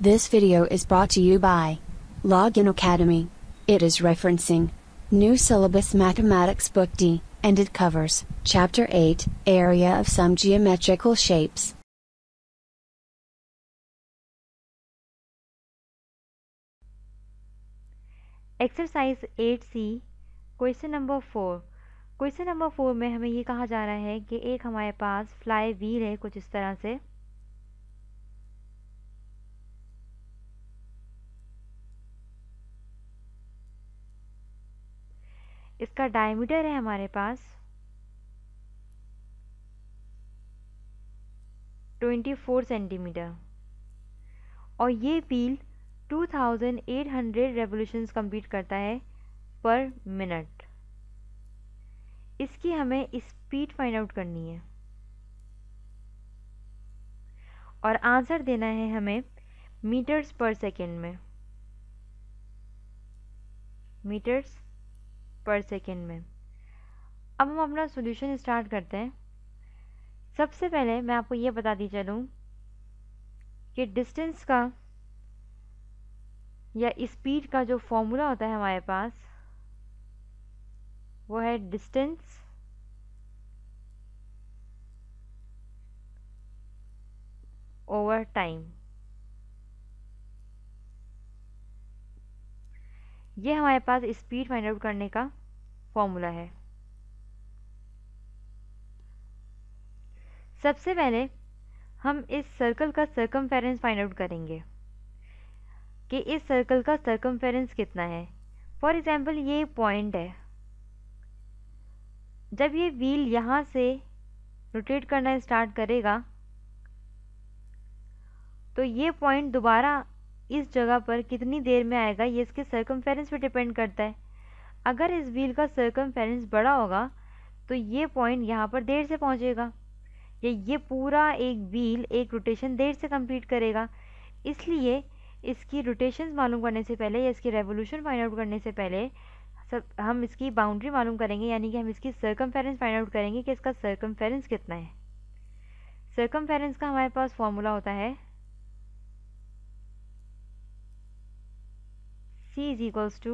This video is brought to you by Login Academy. It is referencing New Syllabus Mathematics Book D, and it covers Chapter 8 Area of Some Geometrical Shapes. Exercise eight C question number four question number four में हमें ये कहा जा रहा है कि एक हमारे पास फ्लाई व्हील है कुछ इस तरह से इसका डायमीटर है हमारे पास? 24 सेंटीमीटर और ये व्हील 2800 रेवोल्यूशंस कंप्लीट करता है पर मिनट इसकी हमें स्पीड फाइंड आउट करनी है। और आंसर देना है हमें मीटर्स पर सेकेंड में। मीटर्स पर सेकेंड में। अब हम अपना सॉल्यूशन स्टार्ट करते हैं। सबसे पहले मैं आपको ये बताती चलूँ कि डिस्टेंस का या स्पीड का जो फॉर्मूला होता है हमारे पास, वो है डिस्टेंस ओवर टाइम ये हमारे पास स्पीड फाइंड आउट करने का फॉर्मूला है। सबसे पहले हम इस सर्कल का सर्कमफेरेंस फाइंड आउट करेंगे कि इस सर्कल का सर्कमफेरेंस कितना है। फॉर एग्ज़ाम्पल ये पॉइंट है। जब ये व्हील यहाँ से रोटेट करना स्टार्ट करेगा तो ये पॉइंट दोबारा इस जगह पर कितनी देर में आएगा ये इसके सर्कमफेरेंस पे डिपेंड करता है। अगर इस व्हील का सर्कमफेरेंस बड़ा होगा तो ये पॉइंट यहाँ पर देर से पहुँचेगा। या ये पूरा एक व्हील एक रोटेशन देर से कंप्लीट करेगा। इसलिए इसकी रोटेशन मालूम करने से पहले या इसकी रेवोल्यूशन फाइंड आउट करने से पहले सब, हम इसकी बाउंड्री मालूम करेंगे, यानी कि हम इसकी सर्कमफेरेंस फाइंड आउट करेंगे कि इसका सर्कमफेरेंस कितना है। सर्कमफेरेंस का हमारे पास फॉर्मूला होता है c is equals to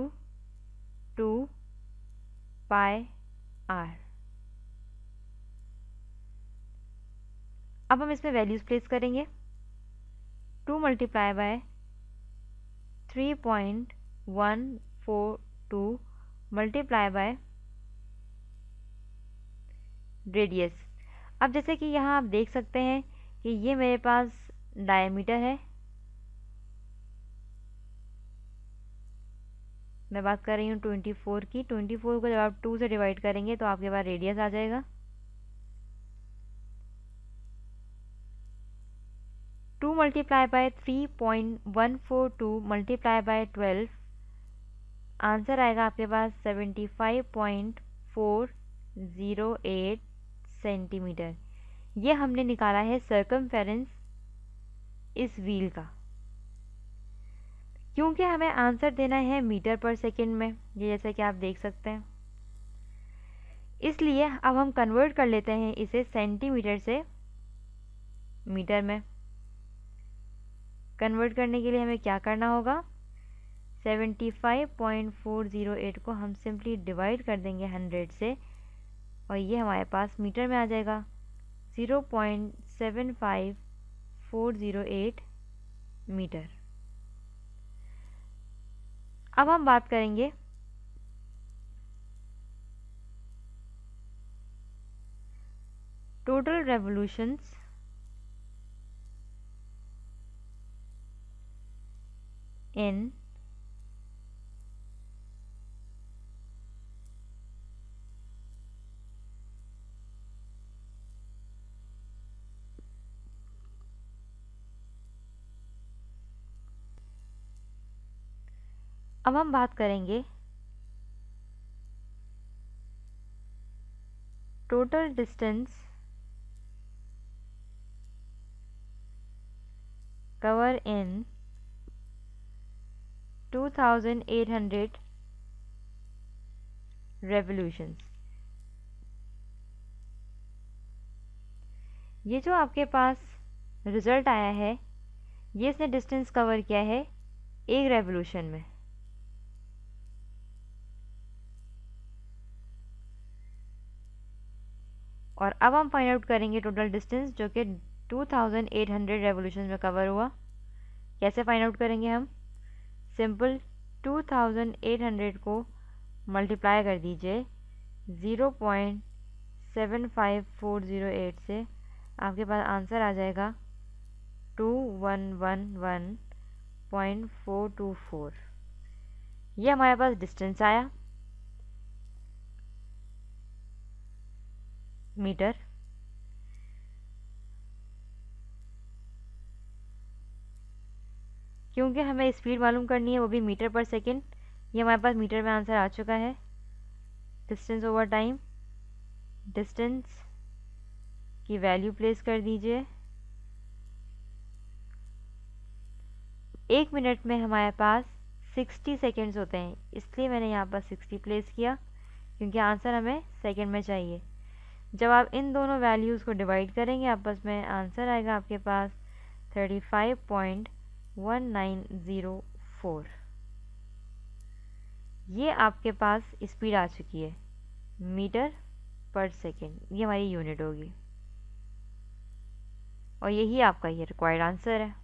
2 pi r. अब हम इसमें वैल्यूज़ प्लेस करेंगे। Two multiply by three point one four two multiply by radius अब जैसे कि यहाँ आप देख सकते हैं कि ये मेरे पास डायमीटर है। मैं बात कर रही हूँ ट्वेंटी फोर की। ट्वेंटी फोर को जब आप टू से डिवाइड करेंगे तो आपके पास रेडियस आ जाएगा। Two multiply by three point one four two multiply by twelve, answer आएगा आपके पास seventy five point four zero eight centimetre. ये हमने निकाला है सर्कमफेरेंस इस व्हील का। क्योंकि हमें आंसर देना है मीटर पर सेकंड में, ये जैसा कि आप देख सकते हैं। इसलिए अब हम कन्वर्ट कर लेते हैं इसे सेंटीमीटर से मीटर में। कन्वर्ट करने के लिए हमें क्या करना होगा? 75.408 को हम सिंपली डिवाइड कर देंगे 100 से, और ये हमारे पास मीटर में आ जाएगा। 0.75408 मीटर। अब हम बात करेंगे। टोटल रेवोल्यूशंस in अब हम बात करेंगे total distance cover in 2800 revolutions ये जो आपके पास रिज़ल्ट आया है, ये इसने डिस्टेंस कवर किया है एक रेवोल्यूशन में। और अब हम फाइंड आउट करेंगे टोटल डिस्टेंस जो कि 2800 रेवोल्यूशन में कवर हुआ। कैसे फाइंड आउट करेंगे हम? सिंपल 2800 को मल्टीप्लाई कर दीजिए। 0.75408 से आपके पास आंसर आ जाएगा। 2111.424 ये हमारे पास डिस्टेंस आया। मीटर। क्योंकि हमें स्पीड मालूम करनी है, वो भी मीटर पर सेकेंड। ये हमारे पास मीटर में आंसर आ चुका है। डिस्टेंस ओवर टाइम डिस्टेंस की वैल्यू प्लेस कर दीजिए। एक मिनट में हमारे पास 60 सेकेंड्स होते हैं, इसलिए मैंने यहाँ पर 60 प्लेस किया, क्योंकि आंसर हमें सेकेंड में चाहिए। जब आप इन दोनों वैल्यूज़ को डिवाइड करेंगे, आपस में आंसर आएगा आपके पास 35.1904 ये आपके पास स्पीड आ चुकी है मीटर पर सेकेंड ये हमारी यूनिट होगी। और यही आपका ये रिक्वायर्ड आंसर है।